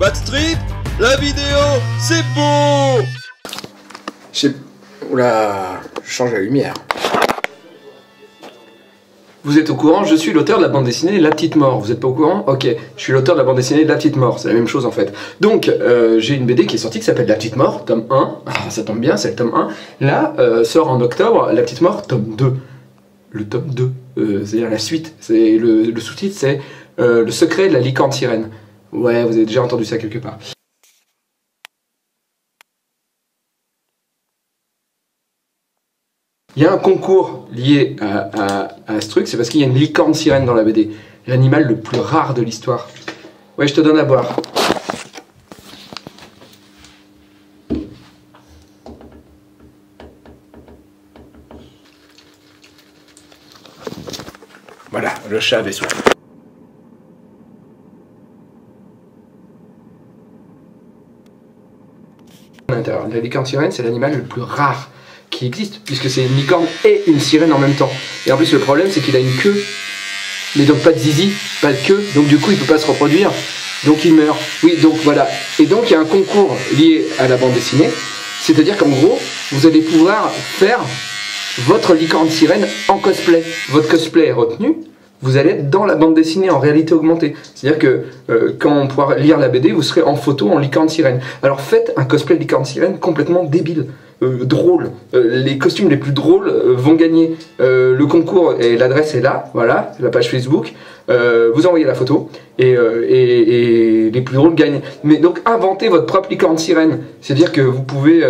Backstreet, la vidéo, c'est beau J'ai... Oula, je change la lumière. Vous êtes au courant, je suis l'auteur de la bande dessinée La Petite Mort. Vous êtes pas au courant? Ok, je suis l'auteur de la bande dessinée La Petite Mort, c'est la même chose en fait. Donc, euh, j'ai une BD qui est sortie qui s'appelle La Petite Mort, tome 1. Ah, ça tombe bien, c'est le tome 1. Là, euh, sort en octobre La Petite Mort, tome 2. Le tome 2, euh, c'est-à-dire la suite. C'est le, le sous-titre, c'est euh, Le secret de la licorne sirène. Ouais, vous avez déjà entendu ça quelque part. Il y a un concours lié à, à- ce truc, c'est parce qu'il y a une licorne sirène dans la BD. L'animal le plus rare de l'histoire. Ouais, je te donne à boire. Voilà, le chat avait soif. La licorne sirène, c'est l'animal le plus rare qui existe, puisque c'est une licorne et une sirène en même temps. Et en plus, le problème, c'est qu'il a une queue, mais donc pas de zizi, pas de queue, donc du coup, il peut pas se reproduire, donc il meurt. Oui, donc voilà. Et donc, il y a un concours lié à la bande dessinée, c'est-à-dire qu'en gros, vous allez pouvoir faire votre licorne sirène en cosplay. Votre cosplay est retenu, vous allez être dans la bande dessinée en réalité augmentée. C'est-à-dire que euh, quand on pourra lire la BD, vous serez en photo en licorne sirène. Alors faites un cosplay de licorne sirène complètement débile, euh, drôle. Euh, les costumes les plus drôles euh, vont gagner. Euh, le concours et l'adresse est là, voilà, la page Facebook. Euh, vous envoyez la photo et, et- et les plus drôles gagnent. Mais donc inventez votre propre licorne sirène. C'est-à-dire que vous pouvez,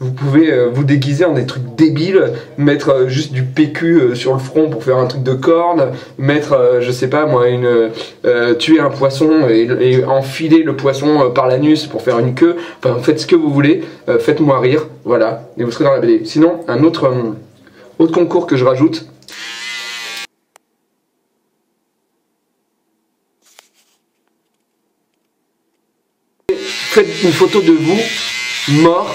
vous pouvez euh, vous déguiser en des trucs débiles, mettre euh, juste du PQ euh, sur le front pour faire un truc de corne, mettre, je sais pas moi, une tuer un poisson et, enfiler le poisson par l'anus pour faire une queue. Enfin, faites ce que vous voulez. Faites-moi rire, voilà, et vous serez dans la BD. Sinon, un autre, autre concours que je rajoute. Faites une photo de vous mort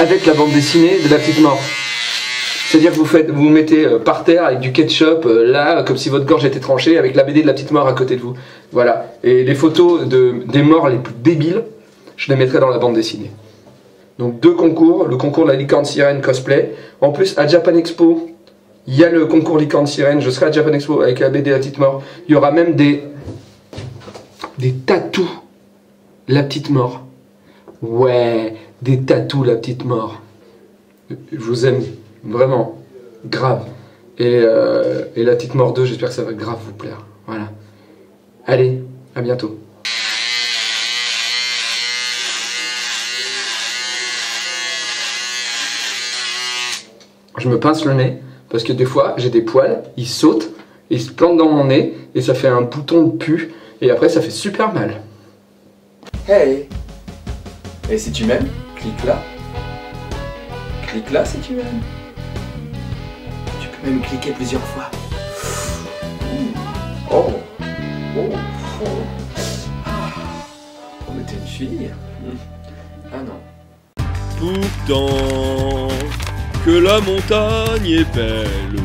avec la bande dessinée de la petite mort. C'est-à-dire que vous faites, vous mettez euh, par terre avec du ketchup euh, là, comme si votre gorge était tranchée, avec la BD de la petite mort à côté de vous. Voilà. Et les photos de, des morts les plus débiles, je les mettrai dans la bande dessinée. Donc deux concours, le concours de la licorne sirène cosplay. En plus, à Japan Expo, il y a le concours licorne sirène. Je serai à Japan Expo avec la BD la petite mort. Il y aura même des des tatous. La petite mort. Ouais, des tatous, la petite mort. Je vous aime, vraiment, grave. Et, euh, la petite mort 2, j'espère que ça va grave vous plaire. Voilà. Allez, à bientôt. Je me pince le nez parce que des fois j'ai des poils, ils sautent, ils se plantent dans mon nez et ça fait un bouton de pu et après ça fait super mal. Hey Et si tu m'aimes, clique là. Clique là si tu m'aimes. Tu peux même cliquer plusieurs fois. Oh Oh Oh Oh mais t'es une fille Ah non. Pourtant, que la montagne est belle,